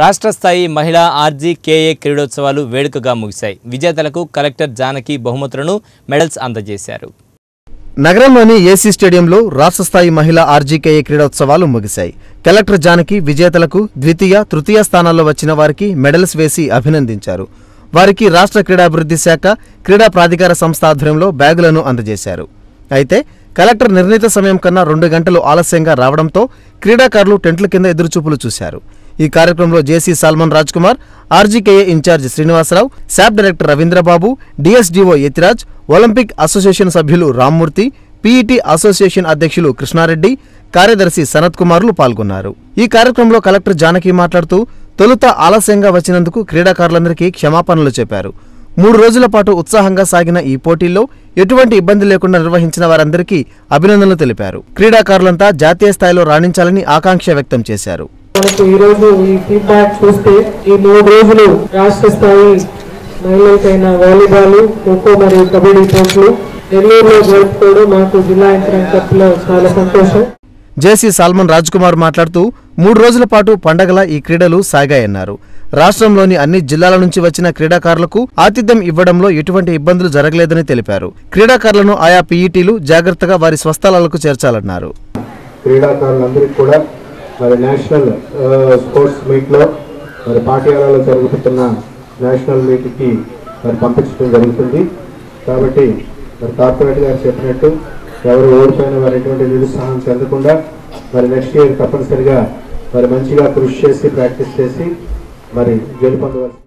రాష్ట్ర స్థాయి మహిళా ఆర్జీకేఏ క్రీడోత్సవాలు వేడుకగా ముగిశాయి. విజేతలకు కలెక్టర్ జానకి బహుమతులను మెడల్స్ అందజేశారు. నగరంలోని ఏసీ స్టేడియంలో రాష్ట్ర స్థాయి మహిళా ఆర్జీకేఏ క్రీడోత్సవాలు ముగిశాయి. కలెక్టర్ జానకి విజేతలకు ద్వితీయ తృతీయ స్థానాల్లో వచ్చిన వారికి మెడల్స్ వేసి అభినందించారు. వారికి రాష్ట్ర క్రీడాభివృద్ధి శాఖ క్రీడా ప్రాధికార సంస్థ ఆధ్వర్యంలో బ్యాగులను అందజేశారు. అయితే కలెక్టర్ నిర్ణీత సమయం కన్నా రెండు గంటలు ఆలస్యంగా రావడంతో క్రీడాకారులు టెంట్ల కింద ఎదురుచూపులు చూశారు. ఈ కార్యక్రమంలో JC Salman Raj Kumar RGKA incharge Srinivasarao SAAP director Ravindrababu DSDO Yathiraj Olympic association సభ్యులు రామ్మూర్తి పీఈటీ అసోసియేషన్ అధ్యక్షులు కృష్ణారెడ్డి కార్యదర్శి సనత్ కుమార్లు పాల్గొన్నారు. ఈ కార్యక్రమంలో కలెక్టర్ జానకి మాట్లాడుతూ తొలుత ఆలస్యంగా వచ్చినందుకు క్రీడాకారులందరికీ క్షమాపణలు చెప్పారు. మూడు రోజుల పాటు ఉత్సాహంగా సాగిన ఈ పోటీల్లో ఎటువంటి ఇబ్బంది లేకుండా నిర్వహించిన వారందరికీ అభినందనలు తెలిపారు. క్రీడాకారులంతా జాతీయ స్థాయిలో రాణించాలని ఆకాంక్ష వ్యక్తం చేశారు. మనకు ఈ రోజు ఈ ఫీడ్బ్యాక్ చూస్తే ఈ మూడు రోజులు రాష్ట్ర స్థాయి మహిళలకైన వాలీబాల్ ఖోఖో మరియు కబడ్డీ పోటీలు నెల్లూరులో జరుపుకోవడం మాకు జిల్లా యంత్రాంగ తరపులో చాలా సంతోషం. జేసీ సాల్మన్ రాజ్ కుమార్ మాట్లాడుతూ మూడు రోజుల పాటు పండగల ఈ క్రీడలు సాగాయన్నారు. రాష్ట్రంలోని అన్ని జిల్లాల నుంచి వచ్చిన క్రీడాకారులకు ఆతిథ్యం ఇవ్వడంలో ఎటువంటి ఇబ్బందులు జరగలేదని తెలిపారు. క్రీడాకారులను ఆయా పీఈటీలు జాగ్రత్తగా వారి స్వస్థలాలకు చేర్చాలన్నారు. క్రీడాకారులందరికీ కూడా మరి నేషనల్ స్పోర్ట్స్ మీట్లో మరి పాటియాలలో జరుగుతున్న నేషనల్ మీట్కి మరి పంపించడం జరుగుతుంది. కాబట్టి మరి కార్పొరేట్ గారు చెప్పినట్టు ఎవరు ఓడిపోయిన వారు ఎటువంటి నిరుత్సాహం చెందకుండా మరి నెక్స్ట్ ఇయర్ తప్పనిసరిగా మరి మంచిగా కృషి చేసి ప్రాక్టీస్ చేసి మరి గెలుపొందవలసి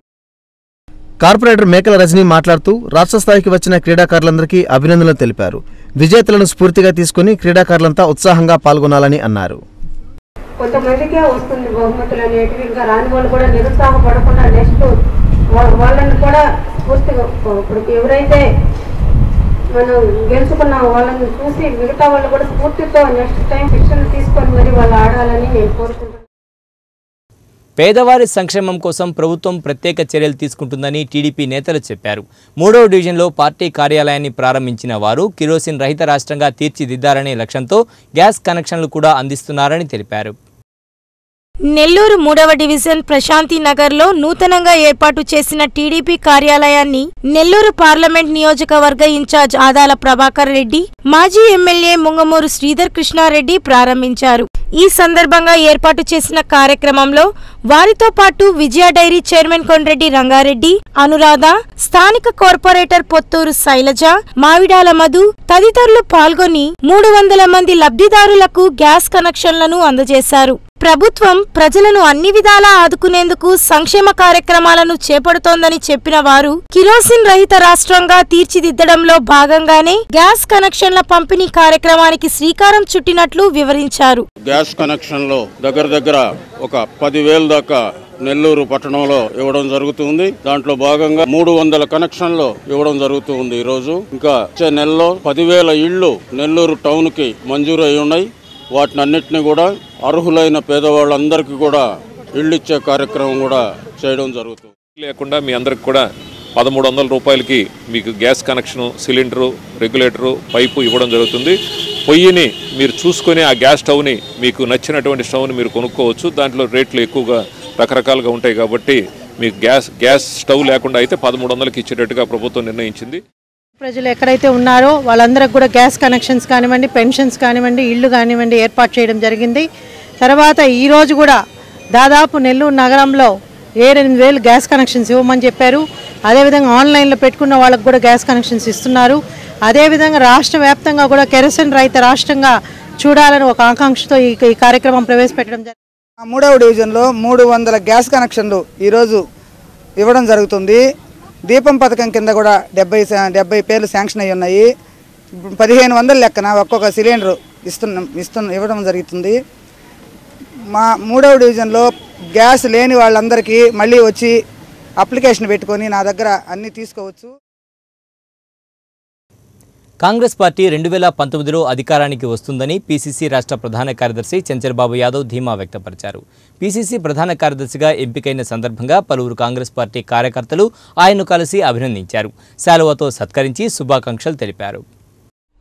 కార్పొరేటర్ మేకల రజనీ మాట్లాడుతూ రాష్ట్ర స్థాయికి వచ్చిన క్రీడాకారులందరికీ అభినందనలు తెలిపారు. విజేతలను స్ఫూర్తిగా తీసుకుని క్రీడాకారులంతా ఉత్సాహంగా పాల్గొనాలని అన్నారు. కొంతమందికే వస్తుంది బహుమతులు అనేటివి. ఇంకా రాని వాళ్ళు కూడా నిరుత్సాహపడకుండా నెక్స్ట్ వాళ్ళని కూడా పూర్తిగా ఇప్పుడు ఎవరైతే మనం గెలుచుకున్న వాళ్ళని చూసి మిగతా వాళ్ళు కూడా స్ఫూర్తితో నెక్స్ట్ టైం శిక్షణ తీసుకొని మరి వాళ్ళు ఆడాలని నేను కోరుకుంటున్నాను. పేదవారి సంక్షేమం కోసం ప్రభుత్వం ప్రత్యేక చర్యలు తీసుకుంటుందని టీడీపీ నేతలు చెప్పారు. మూడో డివిజన్లో పార్టీ కార్యాలయాన్ని ప్రారంభించిన వారు కిరోసిన్ రహిత రాష్ట్రంగా తీర్చిదిద్దారనే లక్ష్యంతో గ్యాస్ కనెక్షన్లు కూడా అందిస్తున్నారని తెలిపారు. నెల్లూరు మూడవ డివిజన్ ప్రశాంతి నగర్లో నూతనంగా ఏర్పాటు చేసిన టీడీపీ కార్యాలయాన్ని నెల్లూరు పార్లమెంట్ నియోజకవర్గ ఇన్ఛార్జ్ ఆదాల ప్రభాకర్ రెడ్డి మాజీ ఎమ్మెల్యే ముంగమూరు శ్రీధర్ కృష్ణారెడ్డి ప్రారంభించారు. ఈ సందర్భంగా ఏర్పాటు చేసిన కార్యక్రమంలో వారితో పాటు విజయ డైరీ చైర్మన్ కొండ్రెడ్డి రంగారెడ్డి అనురాధ స్థానిక కార్పొరేటర్ పొత్తూరు శైలజ మావిడాల మధు తదితరులు పాల్గొని మూడు వందల మంది లబ్ధిదారులకు గ్యాస్ కనెక్షన్లను అందజేశారు. ప్రభుత్వం ప్రజలను అన్ని విధాలా ఆదుకునేందుకు సంక్షేమ కార్యక్రమాలను చేపడుతోందని చెప్పిన వారు కిరోసిన్ రహిత రాష్ట్రంగా తీర్చిదిద్దడంలో భాగంగానే గ్యాస్ కనెక్షన్ల పంపిణీ కార్యక్రమానికి శ్రీకారం చుట్టినట్లు వివరించారు. గ్యాస్ కనెక్షన్లో దగ్గర దగ్గర ఒక పదివేల దాకా నెల్లూరు పట్టణంలో ఇవ్వడం జరుగుతుంది. దాంట్లో భాగంగా మూడు వందల కనెక్షన్లు ఇవ్వడం జరుగుతుంది ఈ రోజు ఇంకా వచ్చే నెలలో పదివేల ఇళ్ళు నెల్లూరు టౌన్కి మంజూరు అయి ఉన్నాయి. వాటిని అన్నింటినీ కూడా అర్హులైన పేదవాళ్ళందరికీ కూడా ఇళ్ళు ఇచ్చే కార్యక్రమం కూడా చేయడం జరుగుతుంది. లేకుండా మీ అందరికి కూడా పదమూడు వందల రూపాయలకి మీకు gas connection cylinder regulator pipe ఇవ్వడం జరుగుతుంది. పొయ్యిని మీరు చూసుకొని ఆ గ్యాస్ స్టవ్ని మీకు నచ్చినటువంటి స్టవ్ని మీరు కొనుక్కోవచ్చు. దాంట్లో రేట్లు ఎక్కువగా రకరకాలుగా ఉంటాయి కాబట్టి మీకు గ్యాస్ గ్యాస్ స్టవ్ లేకుండా అయితే పదమూడు వందలకి ఇచ్చేటట్టుగా ప్రభుత్వం నిర్ణయించింది. ప్రజలు ఎక్కడైతే ఉన్నారో వాళ్ళందరికి కూడా గ్యాస్ కనెక్షన్స్ కానివ్వండి పెన్షన్స్ కానివ్వండి ఇళ్ళు కానివ్వండి ఏర్పాటు చేయడం జరిగింది. తర్వాత ఈరోజు కూడా దాదాపు నెల్లూరు నగరంలో ఏడెనిమిది వేలు గ్యాస్ కనెక్షన్స్ ఇవ్వమని చెప్పారు. అదేవిధంగా ఆన్లైన్లో పెట్టుకున్న వాళ్ళకు కూడా గ్యాస్ కనెక్షన్స్ ఇస్తున్నారు. అదేవిధంగా రాష్ట్ర వ్యాప్తంగా కూడా కెరసిన్ రైత రాష్ట్రంగా చూడాలని ఒక ఆకాంక్షతో ఈ ఈ కార్యక్రమం ప్రవేశపెట్టడం జరిగింది మూడవ డివిజన్లో మూడు వందల గ్యాస్ కనెక్షన్లు ఈరోజు ఇవ్వడం జరుగుతుంది. దీపం పథకం కింద కూడా డెబ్బై డెబ్బై పేర్లు శాంక్షన్ అయి ఉన్నాయి. పదిహేను వందల లెక్కన ఒక్కొక్క సిలిండర్ ఇస్తున్నాం ఇస్తున్న ఇవ్వడం జరుగుతుంది. మా మూడవ డివిజన్లో గ్యాస్ లేని వాళ్ళందరికీ మళ్ళీ వచ్చి అప్లికేషన్ పెట్టుకొని నా దగ్గర అన్నీ తీసుకోవచ్చు. కాంగ్రెస్ పార్టీ రెండు వేల పంతొమ్మిదిలో అధికారానికి వస్తుందని పీసీసీ రాష్ట్ర ప్రధాన కార్యదర్శి చంచర్బాబు యాదవ్ ధీమా వ్యక్తపరిచారు. పీసీసీ ప్రధాన కార్యదర్శిగా ఎంపికైన సందర్భంగా పలువురు కాంగ్రెస్ పార్టీ కార్యకర్తలు ఆయన్ను కలిసి అభినందించారు. శాలువతో సత్కరించి శుభాకాంక్షలు తెలిపారు.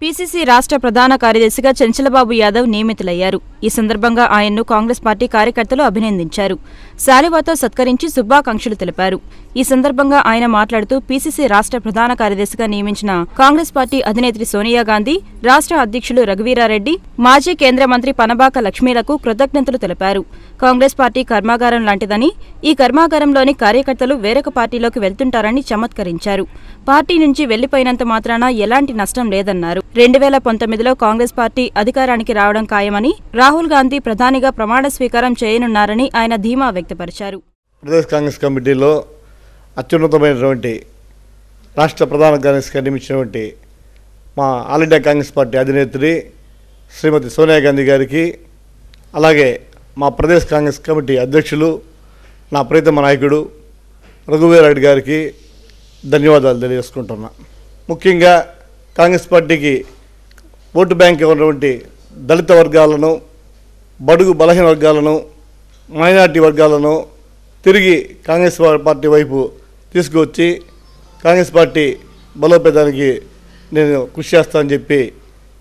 పీసీసీ రాష్ట్ర ప్రధాన కార్యదర్శిగా చంచలబాబు యాదవ్ నియమితులయ్యారు. ఈ సందర్భంగా ఆయన్ను కాంగ్రెస్ పార్టీ కార్యకర్తలు అభినందించారు. శాలువాతో సత్కరించి శుభాకాంక్షలు తెలిపారు. ఈ సందర్భంగా ఆయన మాట్లాడుతూ పీసీసీ రాష్ట్ర ప్రధాన కార్యదర్శిగా నియమించిన కాంగ్రెస్ పార్టీ అధినేత్రి సోనియా గాంధీ రాష్ట్ర అధ్యక్షులు రఘువీరారెడ్డి మాజీ కేంద్ర మంత్రి పనబాక లక్ష్మీలకు కృతజ్ఞతలు తెలిపారు. కాంగ్రెస్ పార్టీ కర్మాగారం లాంటిదని ఈ కర్మాగారంలోని కార్యకర్తలు వేరొక పార్టీలోకి వెళ్తుంటారని చమత్కరించారు. పార్టీ నుంచి వెళ్ళిపోయినంత మాత్రాన ఎలాంటి నష్టం లేదన్నారు. రెండు వేల పంతొమ్మిదిలో కాంగ్రెస్ పార్టీ అధికారానికి రావడం ఖాయమని రాహుల్ రాహుల్ గాంధీ ప్రధానిగా ప్రమాణ స్వీకారం చేయనున్నారని ఆయన ధీమా వ్యక్తపరిచారు. ప్రదేశ్ కాంగ్రెస్ కమిటీలో అత్యున్నతమైనటువంటి రాష్ట్ర ప్రధాన కార్యదర్శిగా నియమించినటువంటి మా ఆల్ ఇండియా కాంగ్రెస్ పార్టీ అధినేత్రి శ్రీమతి సోనియా గాంధీ గారికి అలాగే మా ప్రదేశ్ కాంగ్రెస్ కమిటీ అధ్యక్షులు నా ప్రీతమ నాయకుడు రఘువీరెడ్డి గారికి ధన్యవాదాలు తెలియజేసుకుంటున్నా. ముఖ్యంగా కాంగ్రెస్ పార్టీకి ఓటు బ్యాంక్ ఉన్నటువంటి దళిత వర్గాలను బడుగు బలహీన వర్గాలను మైనార్టీ వర్గాలను తిరిగి కాంగ్రెస్ పార్టీ వైపు తీసుకువచ్చి కాంగ్రెస్ పార్టీ బలోపేతానికి నేను కృషి చేస్తానని చెప్పి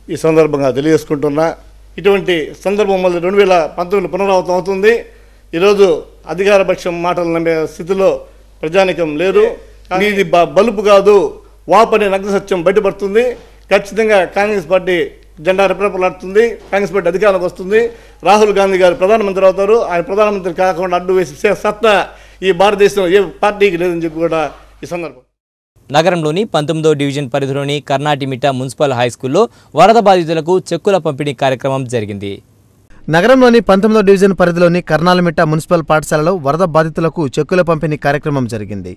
ఈ సందర్భంగా తెలియజేసుకుంటున్నా. ఇటువంటి సందర్భం మళ్ళీ రెండు వేల పంతొమ్మిది పునరావృతం అవుతుంది. ఈరోజు అధికార పక్షం మాటలు నమ్మే స్థితిలో ప్రజానికం లేరు కానీ ఇది బ- బలుపు కాదు. వాపనే నగ్న సత్యం బయటపడుతుంది. ఖచ్చితంగా కాంగ్రెస్ పార్టీ జెండా రెపరెపలాడుతుంది కాంగ్రెస్ పార్టీ అధికారంలోకి వస్తుంది. రాహుల్ గాంధీ గారు ప్రధానమంత్రి అవుతారు. ఆయన ప్రధానమంత్రి కాకుండా అడ్డు వేసి సత్తా ఈ భారతదేశంలో ఏ పార్టీకి లేదని చెప్పి కూడా ఈ సందర్భం నగరంలోని పంతొమ్మిదో డివిజన్ పరిధిలోని కర్ణాటిమిట మున్సిపల్ హైస్కూల్లో వరద బాధితులకు చెక్కుల పంపిణీ కార్యక్రమం జరిగింది. నగరంలోని పంతొమ్మిదో డివిజన్ పరిధిలోని కర్నాలమిట్ట మున్సిపల్ పాఠశాలలో వరద బాధితులకు చెక్కుల పంపిణీ కార్యక్రమం జరిగింది.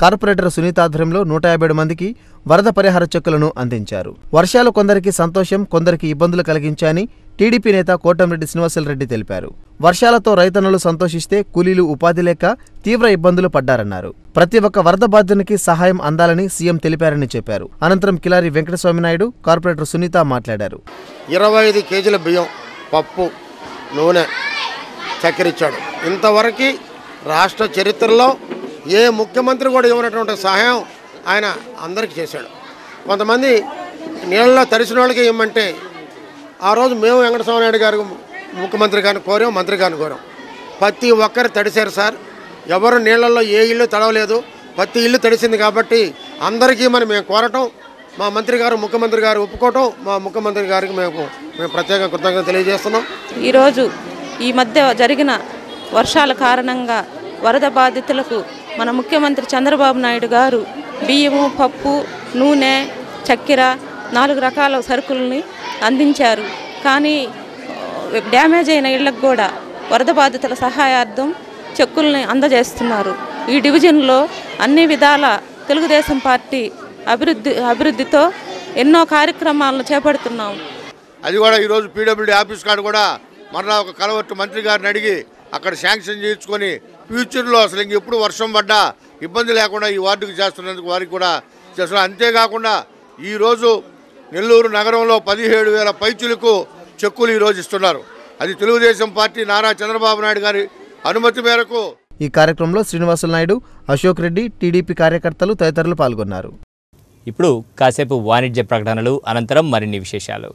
కార్పొరేటర్ సునీత ఆధ్వర్యంలో నూట యాభై ఏడు మందికి వరద పరిహార చెక్కులను అందించారు. వర్షాలు కొందరికి సంతోషం కొందరికి ఇబ్బందులు కలిగించాయని టీడీపీ నేత కోటంరెడ్డి శ్రీనివాసరెడ్డి తెలిపారు. వర్షాలతో రైతన్నులు సంతోషిస్తే కూలీలు ఉపాధి లేక తీవ్ర ఇబ్బందులు పడ్డారన్నారు. ప్రతి ఒక్క వరద బాధ్యునికి సహాయం అందాలని సీఎం తెలిపారని చెప్పారు. అనంతరం కిలారి వెంకటస్వామి నాయుడు కార్పొరేటర్ సునీత మాట్లాడారు. ఇరవై ఐదు కేజీల బియ్యం పప్పు నూనె చక్కెరిచ్చాడు. ఇంతవరకు రాష్ట్ర చరిత్రలో ఏ ముఖ్యమంత్రి కూడా ఇవ్వనటువంటి సహాయం ఆయన అందరికీ చేశాడు. కొంతమంది నీళ్ళలో తడిసిన వాళ్ళకి ఇవ్వమంటే ఆ రోజు మేము వెంకటస్వామి నాయుడు గారు ముఖ్యమంత్రి గారిని కోరాం మంత్రి గారిని కోరాం. ప్రతి ఒక్కరు తడిశారు సార్. ఎవరు నీళ్ళల్లో ఏ ఇల్లు తడవలేదు. ప్రతి ఇల్లు తడిసింది కాబట్టి అందరికీ మనం మేము కోరటం మా మంత్రి గారు ముఖ్యమంత్రి గారు ఒప్పుకోవటం మా ముఖ్యమంత్రి గారికి మేము మేము ప్రత్యేక కృతజ్ఞత తెలియజేస్తున్నాం. ఈరోజు ఈ మధ్య జరిగిన వర్షాల కారణంగా వరద బాధితులకు మన ముఖ్యమంత్రి చంద్రబాబు నాయుడు గారు బియ్యము పప్పు నూనె చక్కెర నాలుగు రకాల సరుకుల్ని అందించారు. కానీ డ్యామేజ్ అయిన ఇళ్ళకు కూడా వరద బాధితుల సహాయార్థం చెక్కుల్ని అందజేస్తున్నారు. ఈ డివిజన్లో అన్ని విధాల తెలుగుదేశం పార్టీ అభివృద్ధి అభివృద్ధితో ఎన్నో కార్యక్రమాలను చేపడుతున్నాం. అది కూడా ఈరోజు పీడబ్ల్యూడీ ఆఫీస్ కాడ కూడా మరలా ఒక కలవట్టు మంత్రి గారిని అడిగి అక్కడ శాంక్షన్ చేయించుకొని ఫ్యూచర్లో అసలు ఇంక ఎప్పుడు వర్షం పడ్డా ఇబ్బంది లేకుండా ఈ వార్డుకు చేస్తున్నందుకు వారికి కూడా చేస్తున్నారు అంతేకాకుండా ఈరోజు నెల్లూరు నగరంలో పదిహేడు వేల పైచులకు చెక్కులు ఈరోజు ఇస్తున్నారు. అది తెలుగుదేశం పార్టీ నారా చంద్రబాబు నాయుడు గారి అనుమతి మేరకు ఈ కార్యక్రమంలో శ్రీనివాసులు నాయుడు అశోక్ రెడ్డి టీడీపీ కార్యకర్తలు తదితరులు పాల్గొన్నారు. ఇప్పుడు కాసేపు వాణిజ్య ప్రకటనలు అనంతరం మరిన్ని విశేషాలు.